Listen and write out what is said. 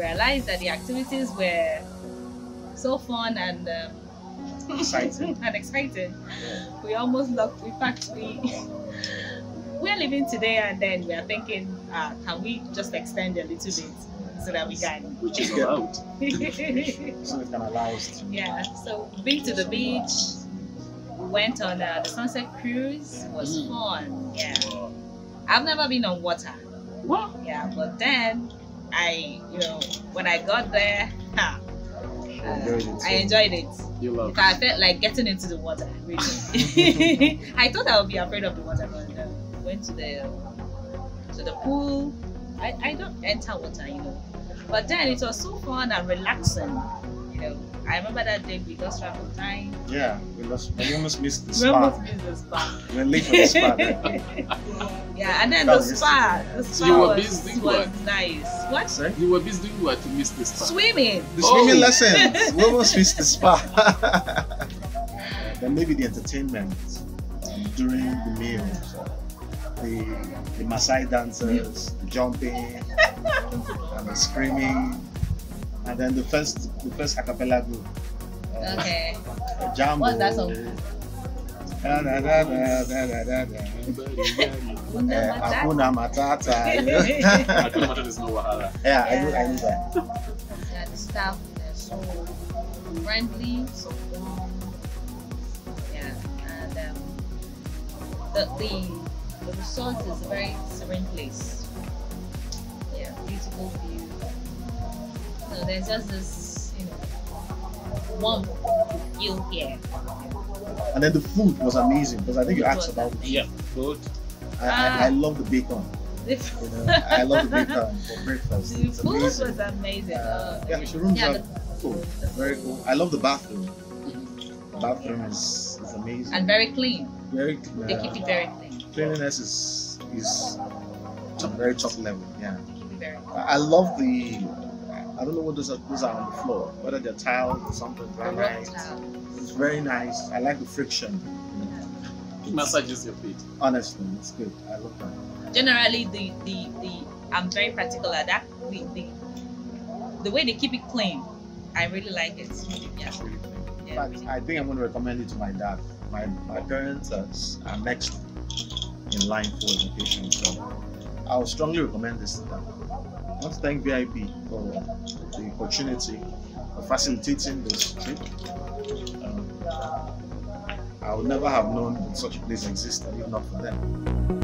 that the activities were so fun and um, Exciting. and exciting. We almost locked. In fact, we we're leaving today, and then we are thinking, uh, can we just extend a little bit so that we can? Which is allowed. So it can allow us to. yeah. So been to the beach. We went on uh, the sunset cruise. Was Mm. fun. Yeah. I've never been on water. What? Yeah, but then I, you know, when I got there, ha, uh, Enjoyed it, I enjoyed it. You love Because I felt like getting into the water. Really. I thought I would be afraid of the water, but uh, went to the to the pool. I, I don't enter water, you know. But then it was so fun and relaxing. You know, I remember that day we lost track of time. Yeah, we, lost, we almost missed the spa. We almost missed the spa. We were late for the spa. yeah, and then That the spa, the So spa you were was, busy was what? nice. What? Sorry? You were busy doing what to miss this part? Swimming. The Oh. swimming lessons. We almost missed the spa. then maybe the entertainment during the meals. The, the Maasai dancers, the jumping, and the screaming. And then the first the first a cappella group. Uh, Okay. Jambo. What's that song? Da, da, da, da, da, da, da. Eh, Hakuna Matata. you know? I couldn't imagine there's no Wahala. yeah, I know, I know that. Yeah, the staff they're so friendly, so warm. Yeah, and um, the the the resort is a very serene place. Yeah, beautiful view. So there's just this, you know, warmth you feel here. And then the food was amazing because I think you asked about the Yeah. Good. I, I, I love the bacon. You know, I love the bacon for breakfast. the It's food was amazing. amazing. Uh, Oh, yeah, the rooms yeah, are cool. Very cool. I love the bathroom. The bathroom is, is amazing. and very clean. very clean. They keep it very clean. cleanliness is is top, very top level. Yeah. Keep it very clean. I I love the. I don't know what those are, those are on the floor, whether they're tiles or something. The Very nice. It's very nice. I like the friction. It massages your feet. Honestly, it's good. I love that. generally the the the I'm very particular that the the the way they keep it clean, I really like it. Yeah, It's really. In yeah, fact. I think I'm going to recommend it to my dad. My my parents are, are next in line for education, so I would strongly recommend this to them. I want to thank VIP for the opportunity of facilitating this trip. Um, I would never have known such a place existed if not for them.